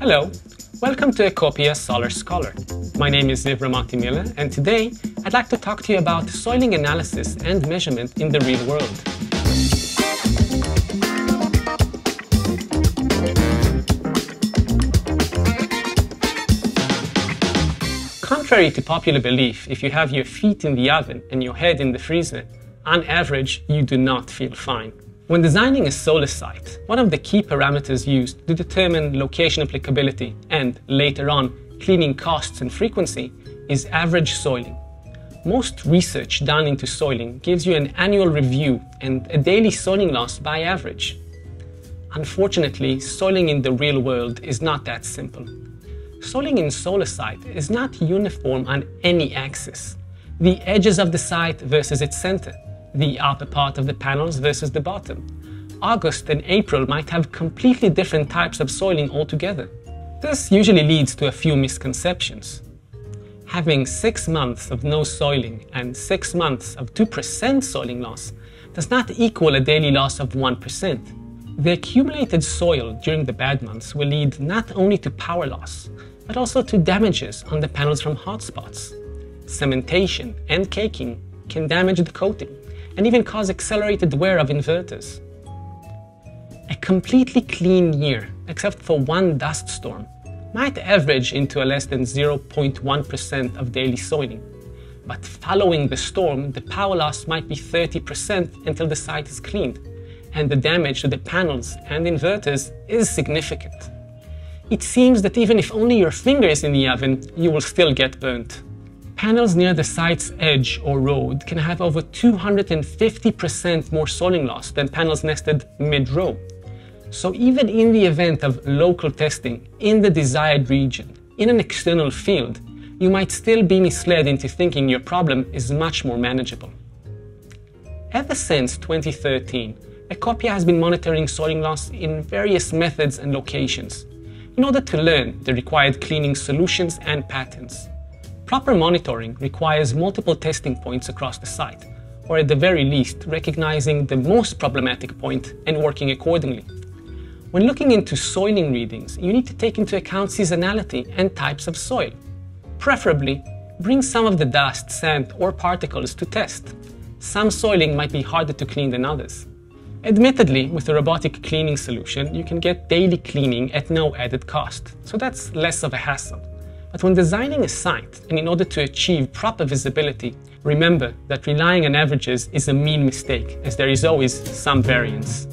Hello, welcome to Ecoppia Solar Scholar. My name is Ziv Ramati Miller, and today I'd like to talk to you about soiling analysis and measurement in the real world. Contrary to popular belief, if you have your feet in the oven and your head in the freezer, on average, you do not feel fine. When designing a solar site, one of the key parameters used to determine location applicability and, later on, cleaning costs and frequency is average soiling. Most research done into soiling gives you an annual review and a daily soiling loss by average. Unfortunately, soiling in the real world is not that simple. Soiling in solar site is not uniform on any axis. The edges of the site versus its center, the upper part of the panels versus the bottom. August and April might have completely different types of soiling altogether. This usually leads to a few misconceptions. Having six months of no soiling and six months of 2% soiling loss does not equal a daily loss of 1%. The accumulated soil during the bad months will lead not only to power loss, but also to damages on the panels from hotspots. Cementation and caking can damage the coating, and even cause accelerated wear of inverters. A completely clean year, except for one dust storm, might average into a less than 0.1% of daily soiling. But following the storm, the power loss might be 30% until the site is cleaned, and the damage to the panels and inverters is significant. It seems that even if only your finger is in the oven, you will still get burnt. Panels near the site's edge or road can have over 250% more soiling loss than panels nested mid-row. So even in the event of local testing in the desired region, in an external field, you might still be misled into thinking your problem is much more manageable. Ever since 2013, Ecoppia has been monitoring soiling loss in various methods and locations in order to learn the required cleaning solutions and patterns. Proper monitoring requires multiple testing points across the site, or at the very least, recognizing the most problematic point and working accordingly. When looking into soiling readings, you need to take into account seasonality and types of soil. Preferably, bring some of the dust, sand, or particles to test. Some soiling might be harder to clean than others. Admittedly, with a robotic cleaning solution, you can get daily cleaning at no added cost, so that's less of a hassle. But when designing a site, and in order to achieve proper visibility, remember that relying on averages is a mean mistake, as there is always some variance.